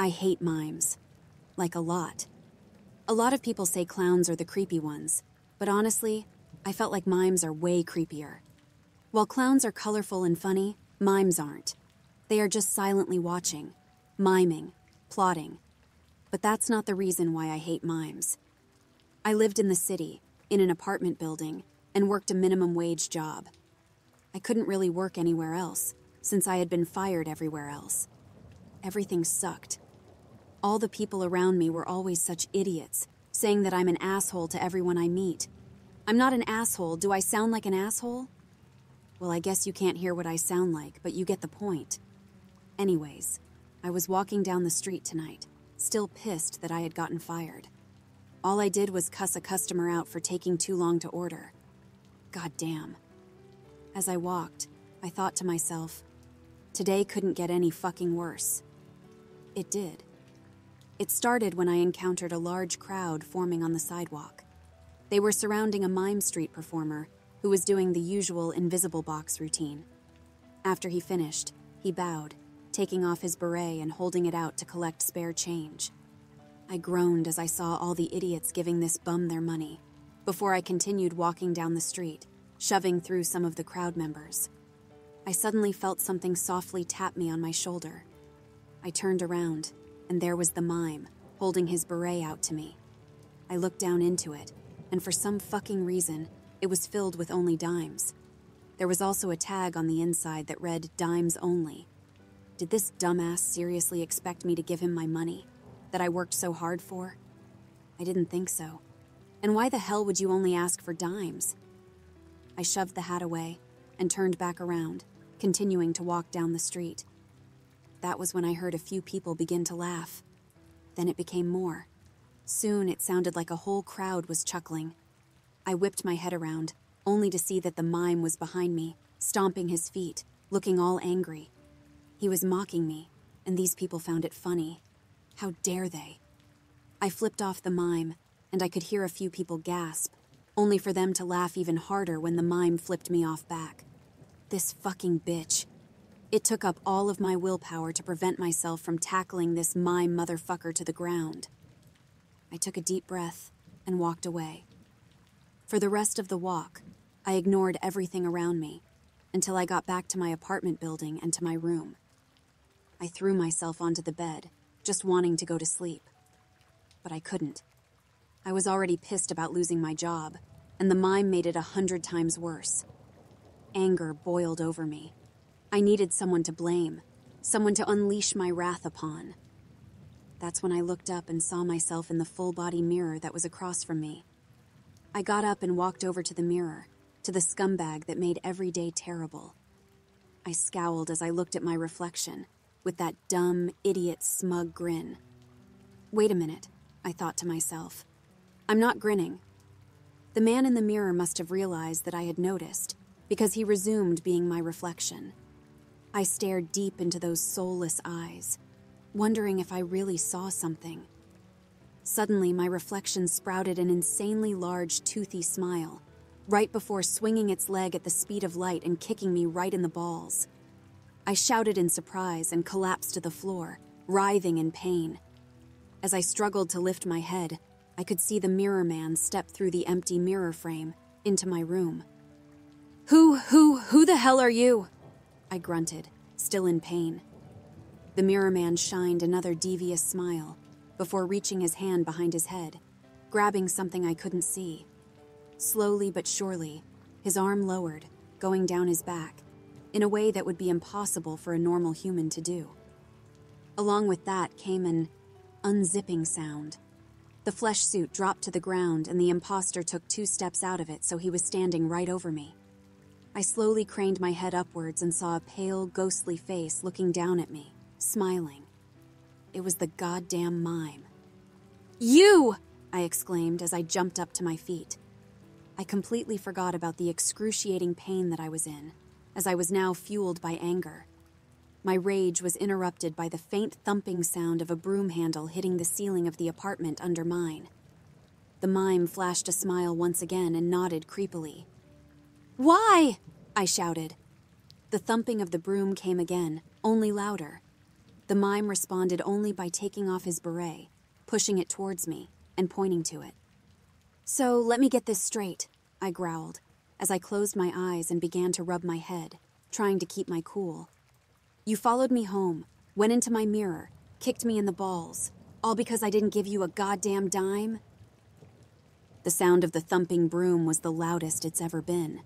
I hate mimes. Like a lot. A lot of people say clowns are the creepy ones, but honestly, I felt like mimes are way creepier. While clowns are colorful and funny, mimes aren't. They are just silently watching, miming, plotting. But that's not the reason why I hate mimes. I lived in the city, in an apartment building, and worked a minimum wage job. I couldn't really work anywhere else, since I had been fired everywhere else. Everything sucked. All the people around me were always such idiots, saying that I'm an asshole to everyone I meet. I'm not an asshole. Do I sound like an asshole? Well, I guess you can't hear what I sound like, but you get the point. Anyways, I was walking down the street tonight, still pissed that I had gotten fired. All I did was cuss a customer out for taking too long to order. God damn. As I walked, I thought to myself, today couldn't get any fucking worse. It did. It started when I encountered a large crowd forming on the sidewalk. They were surrounding a Mime Street performer who was doing the usual invisible box routine. After he finished, he bowed, taking off his beret and holding it out to collect spare change. I groaned as I saw all the idiots giving this bum their money, before I continued walking down the street, shoving through some of the crowd members. I suddenly felt something softly tap me on my shoulder. I turned around, and there was the mime, holding his beret out to me. I looked down into it, and for some fucking reason, it was filled with only dimes. There was also a tag on the inside that read Dimes Only. Did this dumbass seriously expect me to give him my money? that I worked so hard for? I didn't think so. And why the hell would you only ask for dimes? I shoved the hat away and turned back around, continuing to walk down the street. That was when I heard a few people begin to laugh. Then it became more. Soon it sounded like a whole crowd was chuckling. I whipped my head around, only to see that the mime was behind me, stomping his feet, looking all angry. He was mocking me, and these people found it funny. How dare they? I flipped off the mime, and I could hear a few people gasp, only for them to laugh even harder when the mime flipped me off back. This fucking bitch. It took up all of my willpower to prevent myself from tackling this mime motherfucker to the ground. I took a deep breath and walked away. For the rest of the walk, I ignored everything around me until I got back to my apartment building and to my room. I threw myself onto the bed just wanting to go to sleep. But I couldn't. I was already pissed about losing my job, and the mime made it a hundred times worse. Anger boiled over me. I needed someone to blame, someone to unleash my wrath upon. That's when I looked up and saw myself in the full body mirror that was across from me. I got up and walked over to the mirror, to the scumbag that made every day terrible. I scowled as I looked at my reflection with that dumb, idiot, smug grin. Wait a minute, I thought to myself. I'm not grinning. The man in the mirror must have realized that I had noticed, because he resumed being my reflection. I stared deep into those soulless eyes, wondering if I really saw something. Suddenly, my reflection sprouted an insanely large, toothy smile, right before swinging its leg at the speed of light and kicking me right in the balls. I shouted in surprise and collapsed to the floor, writhing in pain. As I struggled to lift my head, I could see the mirror man step through the empty mirror frame into my room. Who, who, who the hell are you? I grunted, still in pain. The mirror man shined another devious smile before reaching his hand behind his head, grabbing something I couldn't see. Slowly but surely, his arm lowered, going down his back, in a way that would be impossible for a normal human to do. Along with that came an unzipping sound. The flesh suit dropped to the ground, and the impostor took two steps out of it, so he was standing right over me. I slowly craned my head upwards and saw a pale, ghostly face looking down at me, smiling. It was the goddamn mime. You! I exclaimed as I jumped up to my feet. I completely forgot about the excruciating pain that I was in as I was now fueled by anger. My rage was interrupted by the faint thumping sound of a broom handle hitting the ceiling of the apartment under mine. The mime flashed a smile once again and nodded creepily. Why? I shouted. The thumping of the broom came again, only louder. The mime responded only by taking off his beret, pushing it towards me, and pointing to it. So let me get this straight, I growled, as I closed my eyes and began to rub my head, trying to keep my cool. You followed me home, went into my mirror, kicked me in the balls, all because I didn't give you a goddamn dime? The sound of the thumping broom was the loudest it's ever been.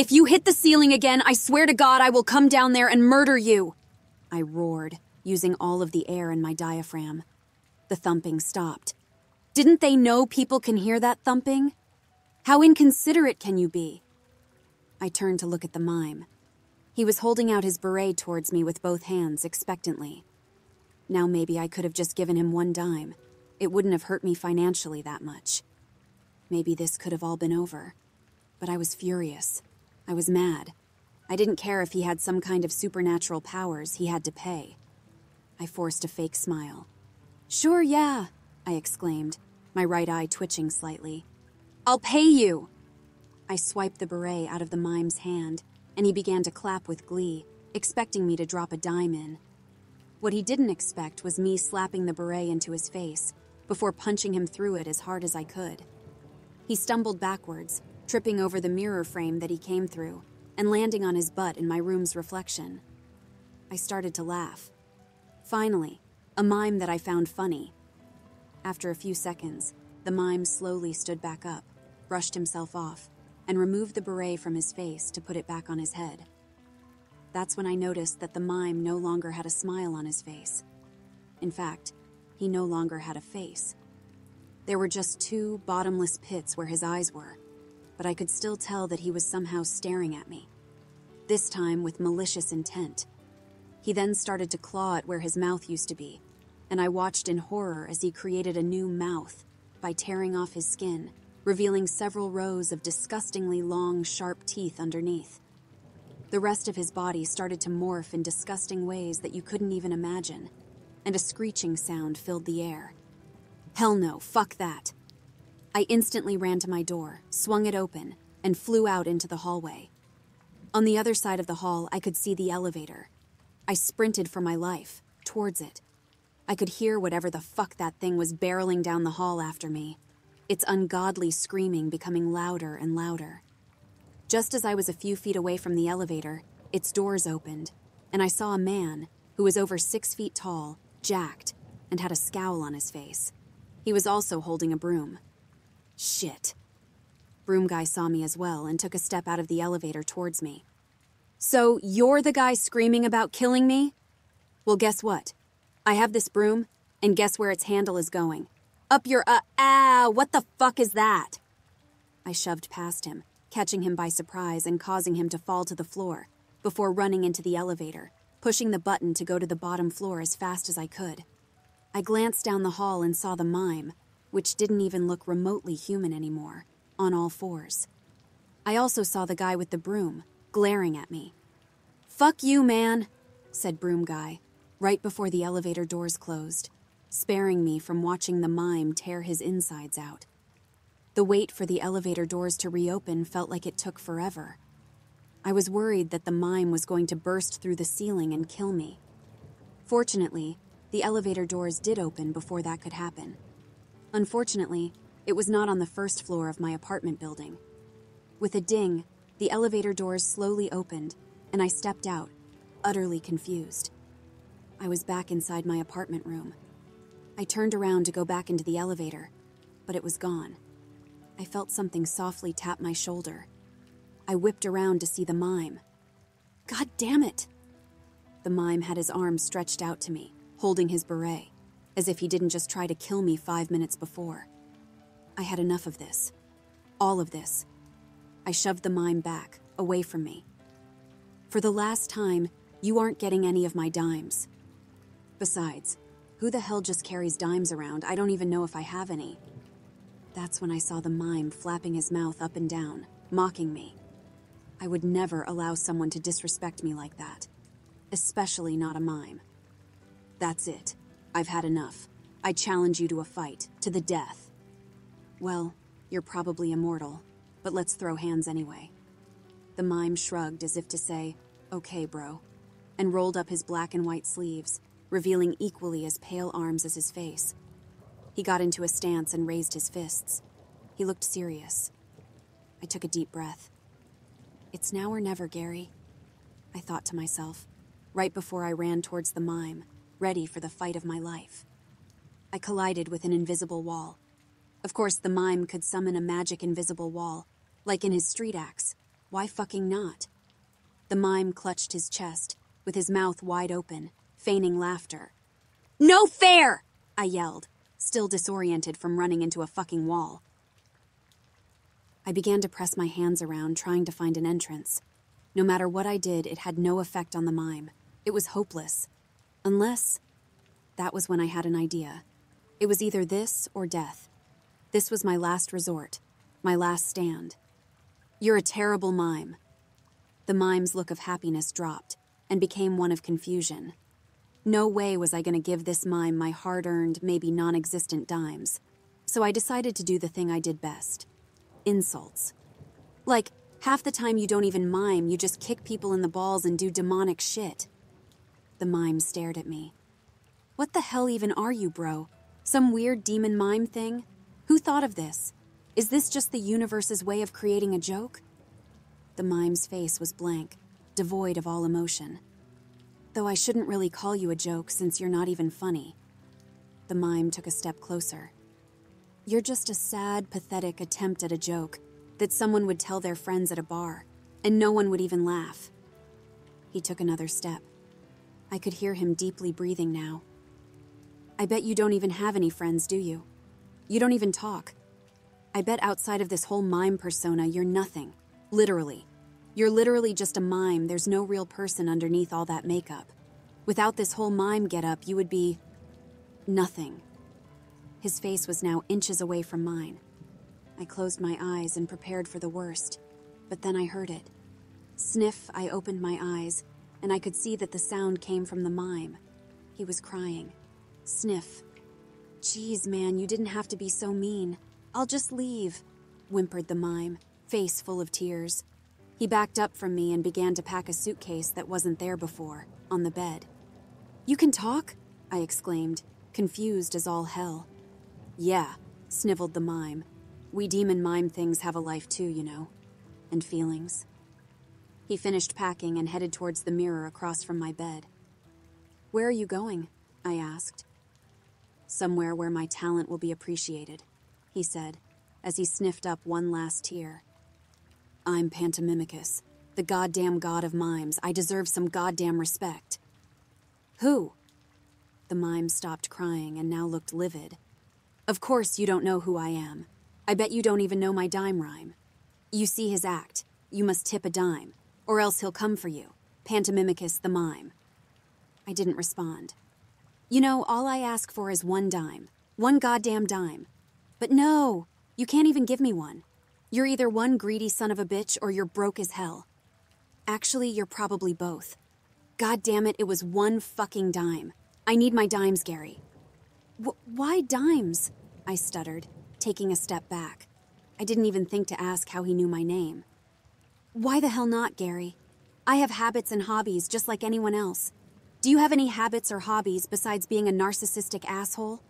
If you hit the ceiling again, I swear to God I will come down there and murder you! I roared, using all of the air in my diaphragm. The thumping stopped. Didn't they know people can hear that thumping? How inconsiderate can you be? I turned to look at the mime. He was holding out his beret towards me with both hands, expectantly. Now maybe I could have just given him one dime. It wouldn't have hurt me financially that much. Maybe this could have all been over. But I was furious. I was mad. I didn't care if he had some kind of supernatural powers, he had to pay. I forced a fake smile. Sure, yeah, I exclaimed, my right eye twitching slightly. I'll pay you! I swiped the beret out of the mime's hand, and he began to clap with glee, expecting me to drop a dime in. What he didn't expect was me slapping the beret into his face before punching him through it as hard as I could. He stumbled backwards, tripping over the mirror frame that he came through and landing on his butt in my room's reflection. I started to laugh. Finally, a mime that I found funny. After a few seconds, the mime slowly stood back up, brushed himself off, and removed the beret from his face to put it back on his head. That's when I noticed that the mime no longer had a smile on his face. In fact, he no longer had a face. There were just two bottomless pits where his eyes were, but I could still tell that he was somehow staring at me. This time with malicious intent. He then started to claw at where his mouth used to be, and I watched in horror as he created a new mouth by tearing off his skin, revealing several rows of disgustingly long, sharp teeth underneath. The rest of his body started to morph in disgusting ways that you couldn't even imagine, and a screeching sound filled the air. Hell no, fuck that. I instantly ran to my door, swung it open, and flew out into the hallway. On the other side of the hall, I could see the elevator. I sprinted for my life, towards it. I could hear whatever the fuck that thing was barreling down the hall after me, its ungodly screaming becoming louder and louder. Just as I was a few feet away from the elevator, its doors opened, and I saw a man who was over six feet tall, jacked, and had a scowl on his face. He was also holding a broom. Shit. Broom guy saw me as well and took a step out of the elevator towards me. So, you're the guy screaming about killing me? Well, guess what? I have this broom, and guess where its handle is going? Up your uh, ah, what the fuck is that? I shoved past him, catching him by surprise and causing him to fall to the floor, before running into the elevator, pushing the button to go to the bottom floor as fast as I could. I glanced down the hall and saw the mime, which didn't even look remotely human anymore, on all fours. I also saw the guy with the broom, glaring at me. Fuck you, man, said Broom Guy, right before the elevator doors closed, sparing me from watching the mime tear his insides out. The wait for the elevator doors to reopen felt like it took forever. I was worried that the mime was going to burst through the ceiling and kill me. Fortunately, the elevator doors did open before that could happen. Unfortunately, it was not on the first floor of my apartment building. With a ding, the elevator doors slowly opened, and I stepped out, utterly confused. I was back inside my apartment room. I turned around to go back into the elevator, but it was gone. I felt something softly tap my shoulder. I whipped around to see the mime. God damn it! The mime had his arms stretched out to me, holding his beret, as if he didn't just try to kill me five minutes before. I had enough of this. All of this. I shoved the mime back, away from me. For the last time, you aren't getting any of my dimes. Besides, who the hell just carries dimes around? I don't even know if I have any. That's when I saw the mime flapping his mouth up and down, mocking me. I would never allow someone to disrespect me like that, especially not a mime. That's it. I've had enough. I challenge you to a fight, to the death. Well, you're probably immortal, but let's throw hands anyway. The mime shrugged as if to say, okay, bro, and rolled up his black and white sleeves, revealing equally as pale arms as his face. He got into a stance and raised his fists. He looked serious. I took a deep breath. It's now or never, Gary. I thought to myself, right before I ran towards the mime, ready for the fight of my life. I collided with an invisible wall. Of course, the mime could summon a magic invisible wall, like in his street acts. Why fucking not? The mime clutched his chest, with his mouth wide open, feigning laughter. No fair! I yelled, still disoriented from running into a fucking wall. I began to press my hands around, trying to find an entrance. No matter what I did, it had no effect on the mime. It was hopeless. Unless. That was when I had an idea. It was either this or death. This was my last resort, my last stand. You're a terrible mime. The mime's look of happiness dropped and became one of confusion. No way was I going to give this mime my hard earned, maybe non existent dimes. So I decided to do the thing I did best insults. Like, half the time you don't even mime, you just kick people in the balls and do demonic shit. The mime stared at me. What the hell even are you, bro? Some weird demon mime thing? Who thought of this? Is this just the universe's way of creating a joke? The mime's face was blank, devoid of all emotion. Though I shouldn't really call you a joke since you're not even funny. The mime took a step closer. You're just a sad, pathetic attempt at a joke that someone would tell their friends at a bar, and no one would even laugh. He took another step. I could hear him deeply breathing now. I bet you don't even have any friends, do you? You don't even talk. I bet outside of this whole mime persona, you're nothing. Literally. You're literally just a mime, there's no real person underneath all that makeup. Without this whole mime getup, you would be. nothing. His face was now inches away from mine. I closed my eyes and prepared for the worst, but then I heard it. Sniff, I opened my eyes and I could see that the sound came from the mime. He was crying. Sniff. Geez, man, you didn't have to be so mean. I'll just leave, whimpered the mime, face full of tears. He backed up from me and began to pack a suitcase that wasn't there before, on the bed. You can talk? I exclaimed, confused as all hell. Yeah, sniveled the mime. We demon mime things have a life too, you know. And feelings. He finished packing and headed towards the mirror across from my bed. Where are you going? I asked. Somewhere where my talent will be appreciated, he said, as he sniffed up one last tear. I'm Pantomimicus, the goddamn god of mimes. I deserve some goddamn respect. Who? The mime stopped crying and now looked livid. Of course you don't know who I am. I bet you don't even know my dime rhyme. You see his act. You must tip a dime or else he'll come for you. Pantomimicus the mime. I didn't respond. You know, all I ask for is one dime. One goddamn dime. But no, you can't even give me one. You're either one greedy son of a bitch or you're broke as hell. Actually, you're probably both. God damn it, it was one fucking dime. I need my dimes, Gary. W- why dimes? I stuttered, taking a step back. I didn't even think to ask how he knew my name. Why the hell not, Gary? I have habits and hobbies just like anyone else. Do you have any habits or hobbies besides being a narcissistic asshole?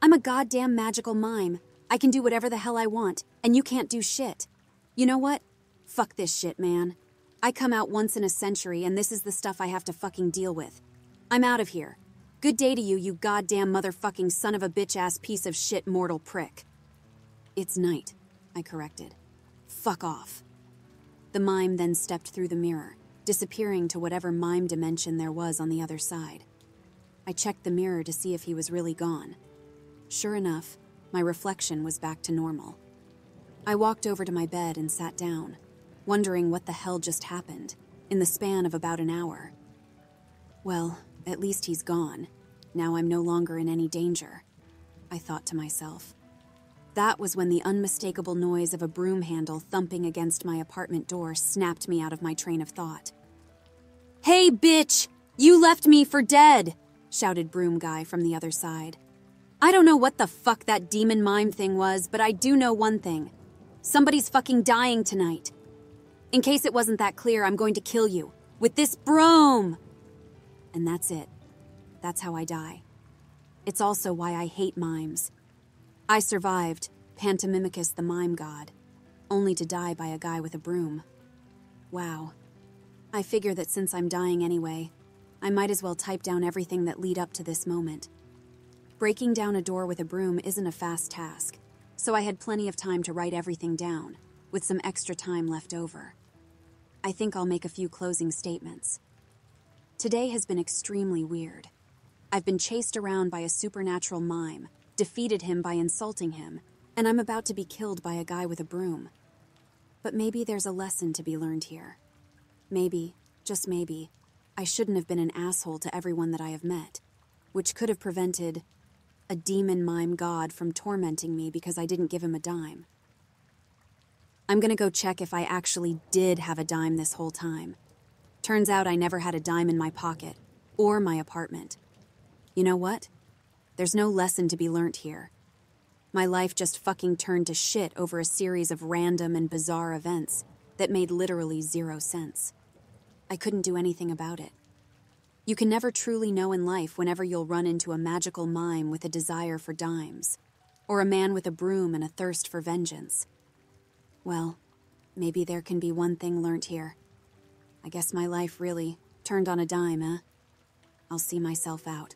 I'm a goddamn magical mime. I can do whatever the hell I want, and you can't do shit. You know what? Fuck this shit, man. I come out once in a century, and this is the stuff I have to fucking deal with. I'm out of here. Good day to you, you goddamn motherfucking son of a bitch ass piece of shit mortal prick. It's night, I corrected. Fuck off. The mime then stepped through the mirror, disappearing to whatever mime dimension there was on the other side. I checked the mirror to see if he was really gone. Sure enough, my reflection was back to normal. I walked over to my bed and sat down, wondering what the hell just happened, in the span of about an hour. Well, at least he's gone. Now I'm no longer in any danger, I thought to myself. That was when the unmistakable noise of a broom handle thumping against my apartment door snapped me out of my train of thought. Hey, bitch! You left me for dead! shouted Broom Guy from the other side. I don't know what the fuck that demon mime thing was, but I do know one thing. Somebody's fucking dying tonight. In case it wasn't that clear, I'm going to kill you. With this broom! And that's it. that's how I die. It's also why I hate mimes. I survived, Pantomimicus the mime god, only to die by a guy with a broom. Wow. I figure that since I'm dying anyway, I might as well type down everything that lead up to this moment. Breaking down a door with a broom isn't a fast task, so I had plenty of time to write everything down, with some extra time left over. I think I'll make a few closing statements. Today has been extremely weird. I've been chased around by a supernatural mime, defeated him by insulting him, and I'm about to be killed by a guy with a broom. But maybe there's a lesson to be learned here. Maybe, just maybe, I shouldn't have been an asshole to everyone that I have met, which could have prevented a demon mime god from tormenting me because I didn't give him a dime. I'm gonna go check if I actually did have a dime this whole time. Turns out I never had a dime in my pocket, or my apartment. You know what? There's no lesson to be learnt here. My life just fucking turned to shit over a series of random and bizarre events that made literally zero sense. I couldn't do anything about it. You can never truly know in life whenever you'll run into a magical mime with a desire for dimes, or a man with a broom and a thirst for vengeance. Well, maybe there can be one thing learnt here. I guess my life really turned on a dime, eh? I'll see myself out.